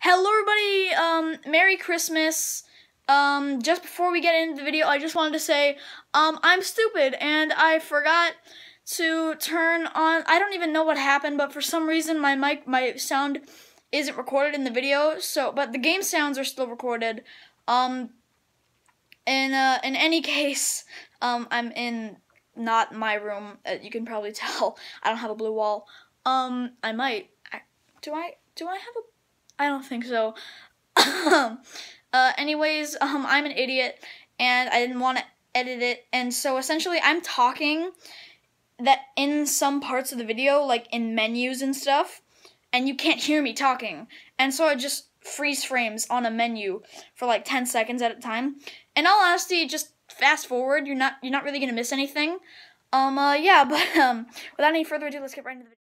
Hello, everybody. Um, Merry Christmas. Um, just before we get into the video, I just wanted to say, um, I'm stupid and I forgot to turn on. I don't even know what happened, but for some reason my mic, my sound isn't recorded in the video. So, but the game sounds are still recorded. Um, in uh, in any case, um, I'm in not my room. Uh, you can probably tell. I don't have a blue wall. Um, I might. I, do I? Do I have a? I don't think so. uh, anyways, um, I'm an idiot, and I didn't want to edit it, and so essentially, I'm talking that in some parts of the video, like in menus and stuff, and you can't hear me talking, and so I just freeze frames on a menu for like 10 seconds at a time. In all honesty, just fast forward. You're not you're not really gonna miss anything. Um, uh, yeah, but um, without any further ado, let's get right into the video.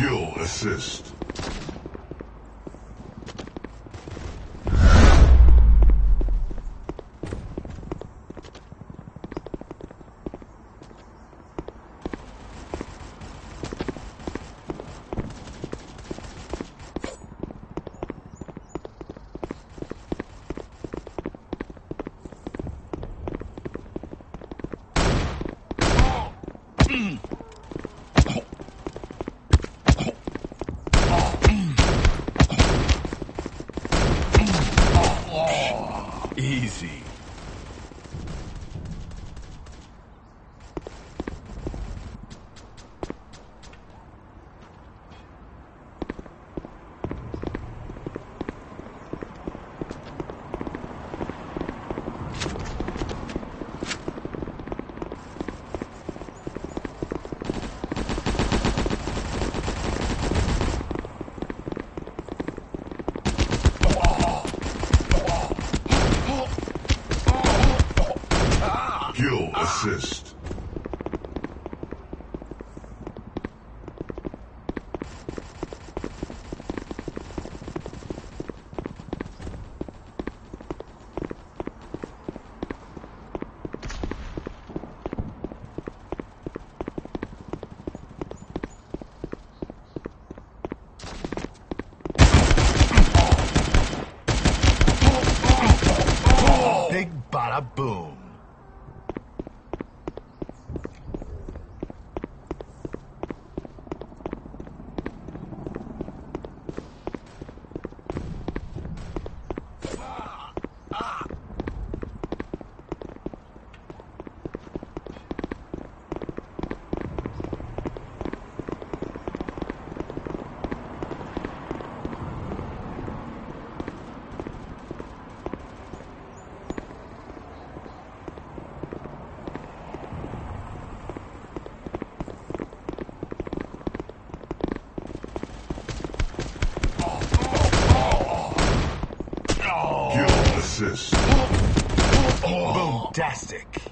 Kill assist. Assist. Boomtastic.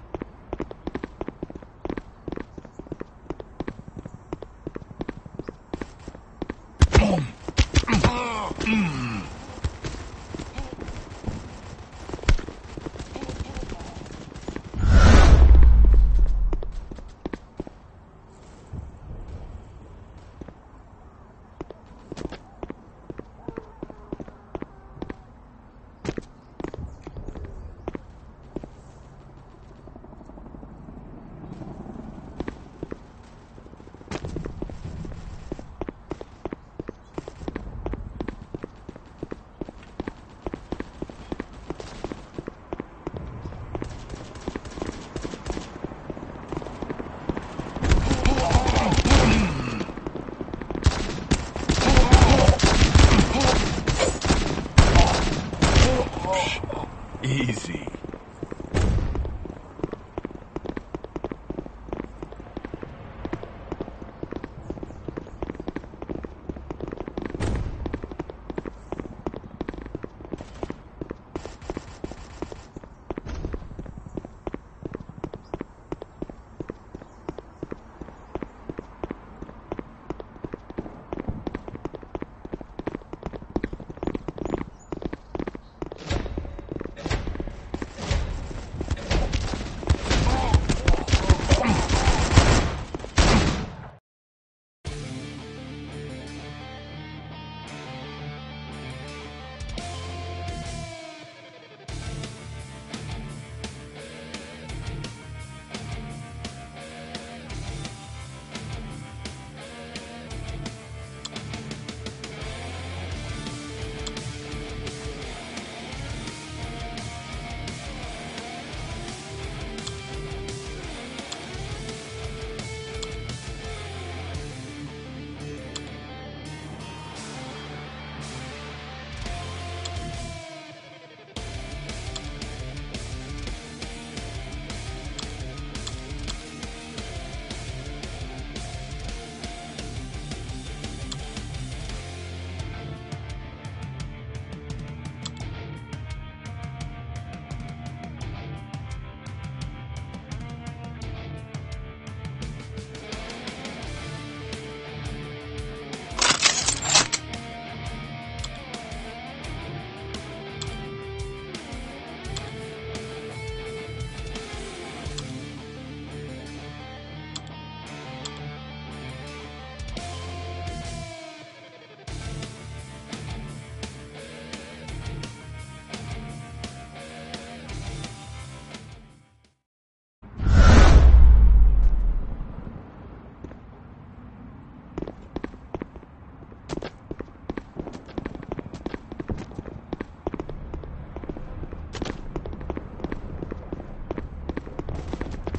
Easy.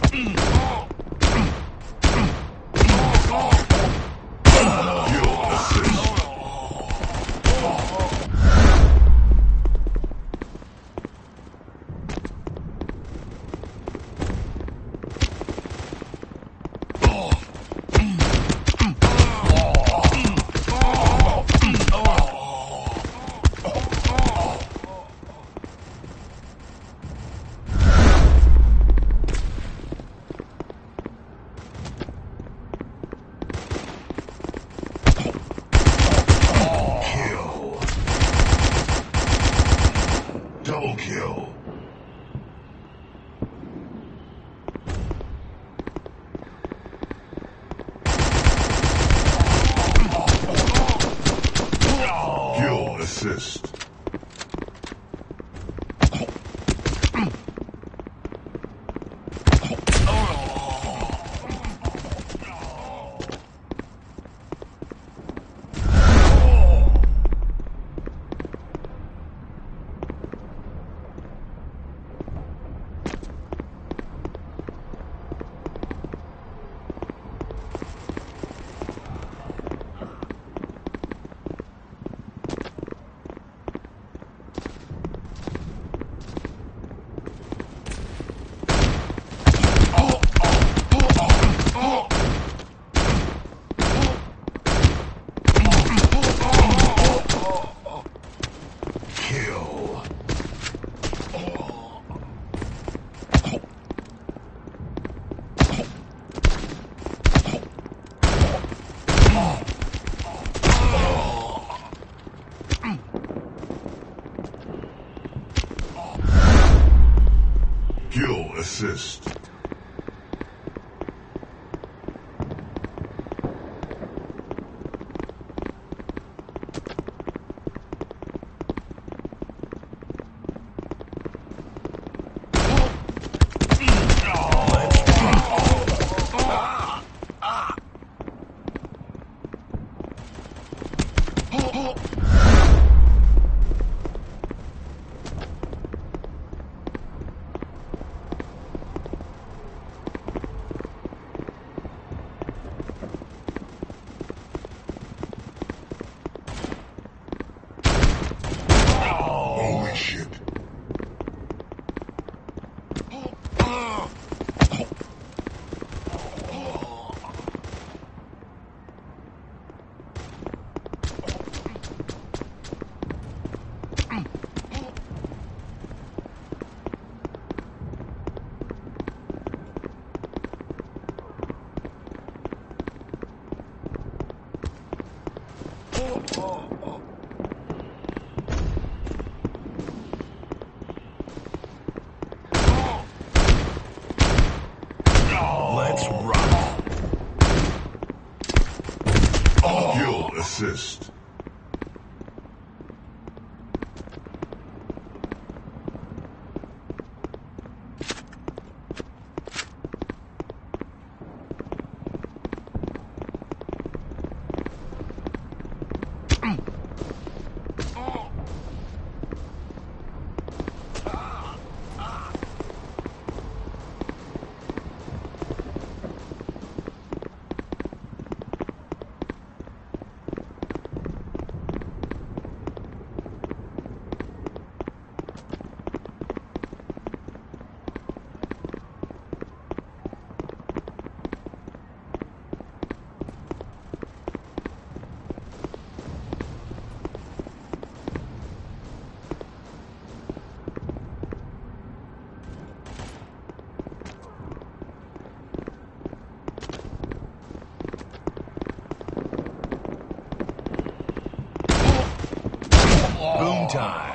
Kill assist. Holy Kill assist. Time.